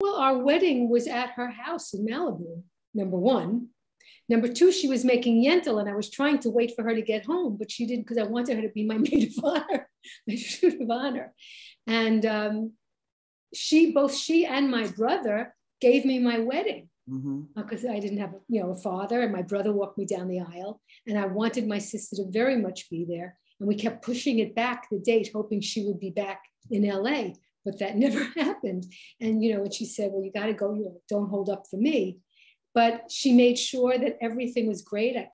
Well, our wedding was at her house in Malibu, number one. Number two, she was making yentl, and I was trying to wait for her to get home, but she didn't because I wanted her to be my maid of honor, my maid of honor. And um, she, both she and my brother, gave me my wedding because mm-hmm. Uh, I didn't have, you know, a father, and my brother walked me down the aisle, and I wanted my sister to very much be there. And we kept pushing it back, the date, hoping she would be back in LA, but that never happened. And you know, and she said, "Well, you got to go. You know, don't hold up for me." But she made sure that everything was great. I